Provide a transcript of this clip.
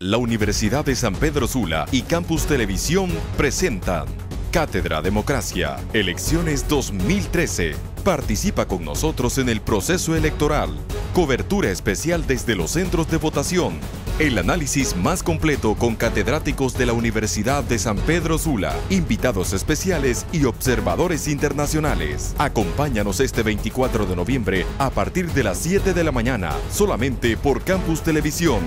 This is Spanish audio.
La Universidad de San Pedro Sula y Campus Televisión presentan Cátedra Democracia, Elecciones 2013. Participa con nosotros en el proceso electoral. Cobertura especial desde los centros de votación. El análisis más completo con catedráticos de la Universidad de San Pedro Sula, invitados especiales y observadores internacionales. Acompáñanos este 24 de noviembre a partir de las 7 de la mañana, solamente por Campus Televisión